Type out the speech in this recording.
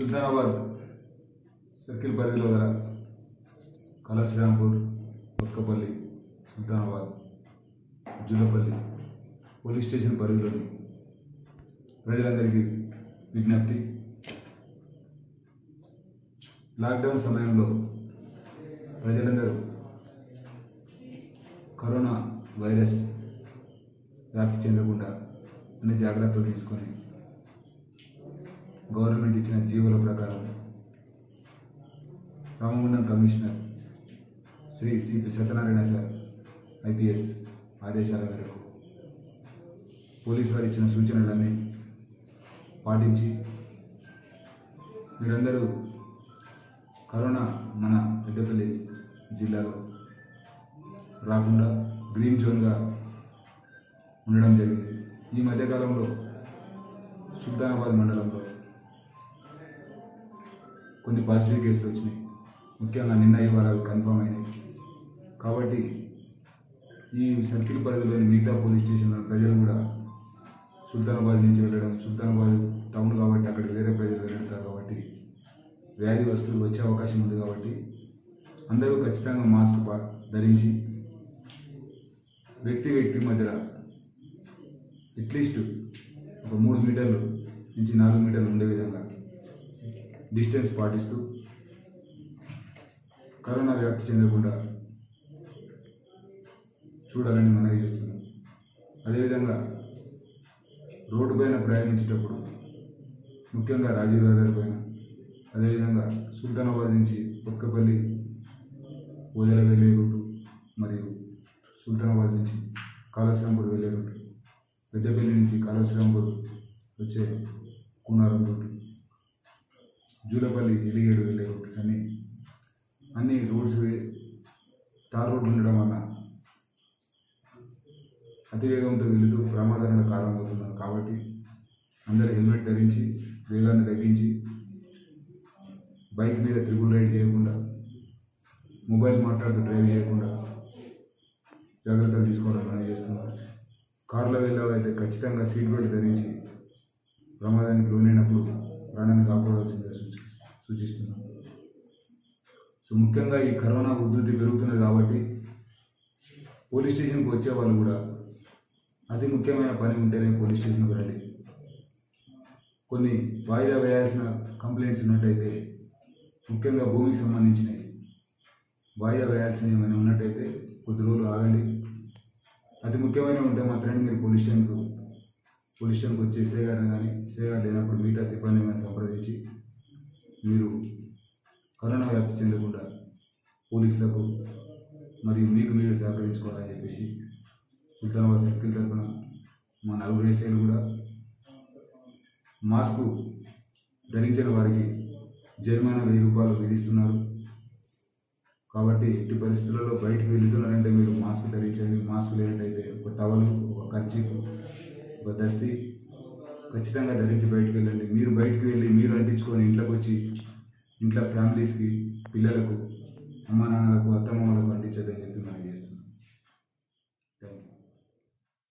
Sultanabad circle పరిధిలో గల Kalasrirampur Kothapalli Sultanabad Julapalli police station పరిధిలోని ప్రజలందరికీ విజ్ఞప్తి. లాక్డౌన్ సమయంలో ప్రజలందరూ కరోనా వైరస్ వ్యాప్తి చెందకుండా అన్ని జాగ్రత్తలు తీసుకొని గవర్నమెంట్ ఇచ్చిన జీవుల ప్రకారం. Ramagundam commissioner Shri CP Satyanarayana sir IPS ఆదేశాల మేరకు పోలీసు వారు ఇచ్చిన సూచనలన్నీ పాటించి మీరందరూ కరోనా మన పెద్దపల్లి జిల్లాలో రాకుండా గ్రీన్ జోన్గా ఉండడం జరిగింది. ఈ మధ్యకాలంలో సుల్తానాబాద్ మండలంలో కొన్ని పాజిటివ్ కేసులు వచ్చినాయి. ముఖ్యంగా నిన్న ఇవాళ కన్ఫర్మ్ అయినాయి. కాబట్టి ఈ సర్కిల్ పరిధిలోని మిగతా పోలీస్ స్టేషన్ల ప్రజలు కూడా సుల్తానాబాద్ నుంచి వెళ్ళడం సుల్తానాబాద్ టౌన్ కాబట్టి అక్కడ వేరే ప్రజలు వెళ్తారు కాబట్టి వ్యాధి వస్తువులు వచ్చే అవకాశం ఉంది కాబట్టి అందరూ ఖచ్చితంగా మాస్క్ ధరించి వ్యక్తి వ్యక్తి మధ్య అట్లీస్ట్ ఒక మూడు మీటర్లు నుంచి నాలుగు మీటర్లు ఉండే విధంగా డిస్టెన్స్ పాటిస్తూ కరోనా వ్యాప్తి చెందకుండా చూడాలని మనవి చేస్తున్నాం. అదేవిధంగా రోడ్డు పైన ప్రయాణించేటప్పుడు ముఖ్యంగా రాజీవ్ నగర్ పైన అదేవిధంగా సుల్తానాబాద్ నుంచి కొత్తపల్లి ఓదెల వెళ్ళే రూటు మరియు సుల్తానాబాద్ నుంచి కాళేశ్వరంపూర్ వెళ్ళే రూటు పెద్దపల్లి నుంచి కాళేశ్వరంపూర్ వచ్చే కునారం రూటు. జూలపల్లి ఎలిగేడు వెళ్ళే రూట్స్ అన్ని అన్ని రోడ్స్ వే- తార్ రోడ్డు ఉండడం వల్ల అతివేగంతో వెళుతూ ప్రమాదాలకు కారణమవుతున్నారు కాబట్టి అందరూ హెల్మెట్ ధరించి వేగాన్ని తగ్గించి బైక్ మీద త్రిబుల్ రైడ్ చేయకుండా మొబైల్ మాట్లాడుతూ డ్రైవ్ చేయకుండా జాగ్రత్తలు తీసుకోవడం మనం చేస్తున్నారు కారులో వెళ్ళాలైతే ఖచ్చితంగా సీట్ బెల్ట్ ధరించి ప్రమాదానికి లోనైనప్పుడు ప్రాణాన్ని కాపాడవలసిందిగా సూచిస్తున్నాం. సో ముఖ్యంగా ఈ కరోనా ఉధృతి పెరుగుతుంది కాబట్టి పోలీస్ స్టేషన్కి వచ్చే వాళ్ళు కూడా అతి ముఖ్యమైన పని ఉంటేనే పోలీస్ స్టేషన్కి రండి. కొన్ని వాయిదా వేయాల్సిన కంప్లైంట్స్ ఉన్నట్టయితే ముఖ్యంగా భూమికి సంబంధించినవి వాయిదా వేయాల్సినవి ఏమైనా ఉన్నట్టయితే కొద్ది రోజులు ఆగండి. అతి ముఖ్యమైనవి ఉంటే మాత్రమే మీరు పోలీస్ స్టేషన్కు పోలీస్ స్టేషన్కి వచ్చి ఎస్ఐ గారిని కానీ ఎస్ఐ గారు లేనప్పుడు మిగతా సిబ్బంది కానీ సంప్రదించి మీరు కరోనా వ్యాప్తి చెందకుండా పోలీసులకు మరియు మీకు మీరు సహకరించుకోవాలని చెప్పేసి సుల్తానాబాద్ సర్కిల్ తరఫున మా నలుగురు ఏసీలు కూడా మాస్కు ధరించిన వారికి జరిమానా వెయ్యి రూపాయలు విధిస్తున్నారు. కాబట్టి ఎట్టి పరిస్థితులలో బయటకు వెళ్తున్నారంటే మీరు మాస్క్ ధరించండి. మాస్క్ లేనట్టయితే ఒక టవల్ ఒక కర్చీఫ్ ఒక దస్తీ ఖచ్చితంగా ధరించి బయటకు వెళ్ళండి. మీరు బయటకు వెళ్ళి మీరు అంటించుకొని ఇంట్లోకి వచ్చి ఇంట్లో ఫ్యామిలీస్కి పిల్లలకు అమ్మ నాన్నలకు అత్తమ్మలకు అంటించదని చెప్పి మనం చేస్తున్నాం. Thank you